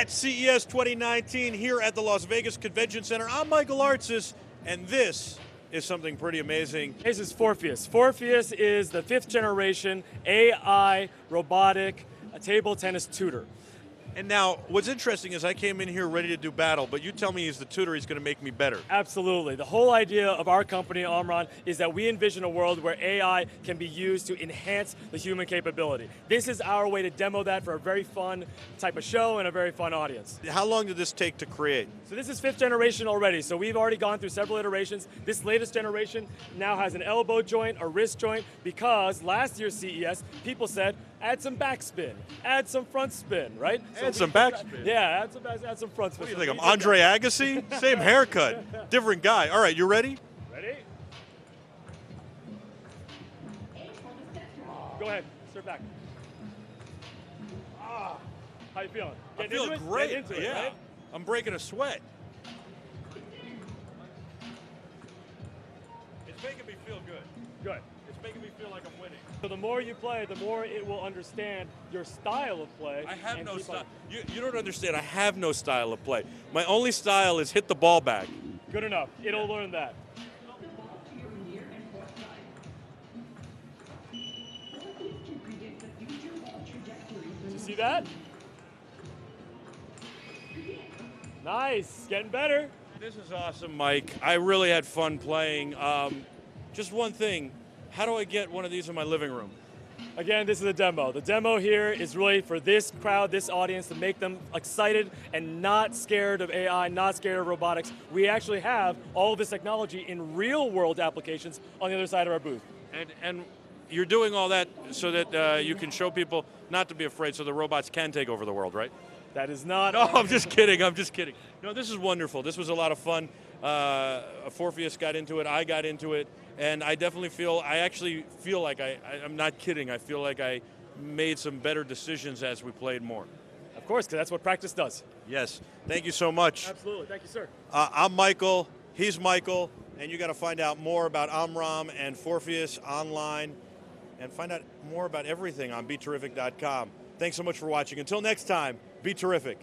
at CES 2019 here at the Las Vegas Convention Center. I'm Michael Artsis, and this is something pretty amazing. This is Forpheus. Forpheus is the fifth generation AI robotic table tennis tutor. And now, what's interesting is I came in here ready to do battle, but you tell me he's the tutor, he's going to make me better. Absolutely. The whole idea of our company, Omron, is that we envision a world where AI can be used to enhance the human capability. This is our way to demo that for a very fun type of show and a very fun audience. How long did this take to create? So this is fifth generation already. So we've already gone through several iterations. This latest generation now has an elbow joint, a wrist joint, because last year's CES, people said, add some backspin, add some front spin, right? So Add some backspin? Yeah, add some, add some front spin. What do you think? I'm Andre. Agassi? Same haircut, different guy. All right, you ready? Ready? Go ahead, start back. Ah, how you feeling? I feel great. Into it, yeah, right? I'm breaking a sweat. It's making me feel good. Good. It's making me feel like I'm winning. So the more you play, the more it will understand your style of play. I have no style. You, you don't understand. I have no style of play. My only style is hit the ball back. Good enough. It'll learn that. Did you see that? Nice. Getting better. This is awesome, Mike. I really had fun playing. Um, just one thing. How do I get one of these in my living room? Again, this is a demo. The demo here is really for this crowd, this audience, to make them excited and not scared of AI, not scared of robotics. We actually have all of this technology in real world applications on the other side of our booth. And and you're doing all that so that uh, you can show people not to be afraid, so the robots can take over the world, right? That is not. No, I'm just kidding. I'm just kidding. No, this is wonderful. This was a lot of fun. Uh, Forpheus got into it. I got into it, and I definitely feel. I actually feel like I, I. I'm not kidding. I feel like I made some better decisions as we played more. Of course, because that's what practice does. Yes. Thank you so much. Absolutely. Thank you, sir. Uh, I'm Michael. He's Michael, and you got to find out more about Omron and Forpheus online, and find out more about everything on BeTerrific.com. Thanks so much for watching. Until next time, be terrific.